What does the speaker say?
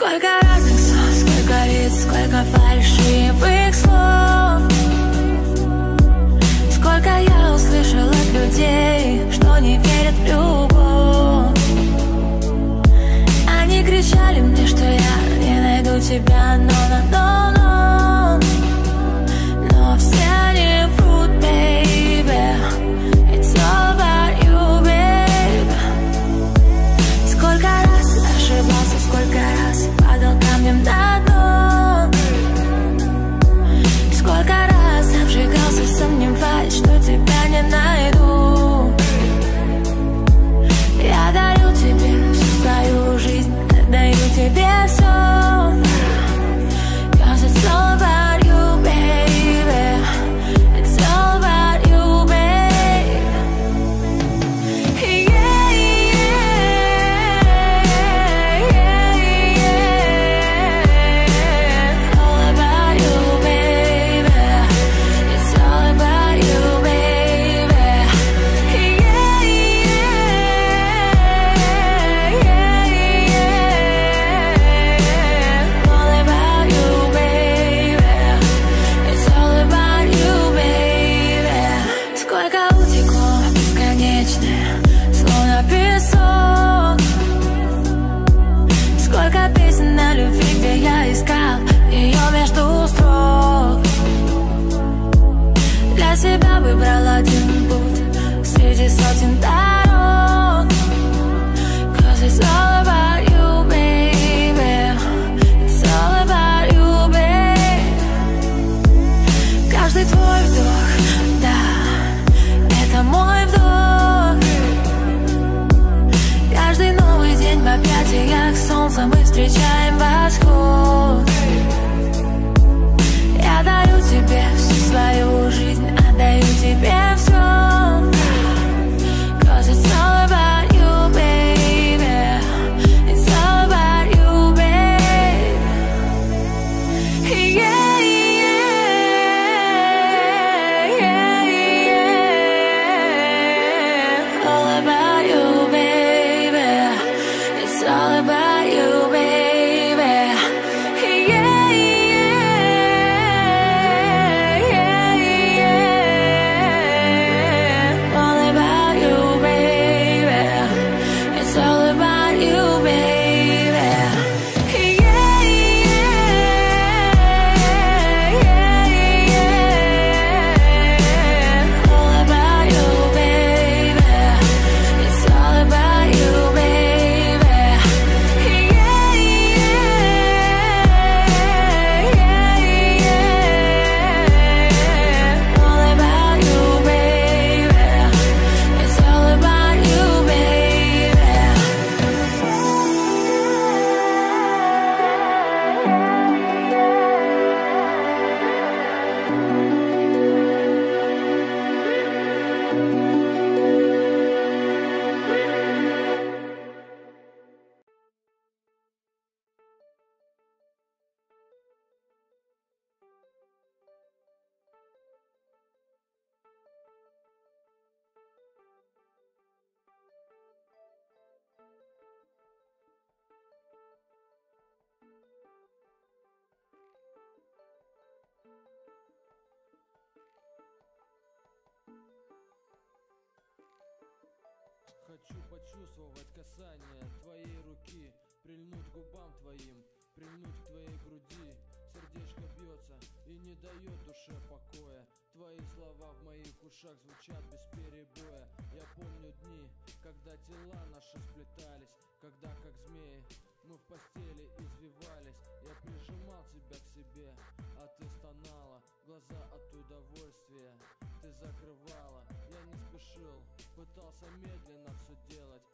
Сколько разных слов, сколько лиц, сколько фальшивых слов. Сколько я услышала от людей, что не верят в любовь. Они кричали мне, что я не найду тебя, но на но, но. Каждый твой вдох, да, это мой вдох. Каждый новый день в объятиях солнца мы встречаем all about you, baby. Yeah, yeah, yeah All about you, baby. It's all about you, baby Хочу почувствовать касание твоей руки Прильнуть губам твоим, прильнуть к твоей груди. Сердечко бьется и не дает душе покоя. Твои слова в моих ушах звучат без перебоя. Я помню дни, когда тела наши сплетались Когда как змеи мы в постели извивались. Я прижимал тебя к себе, а ты пытался медленно все делать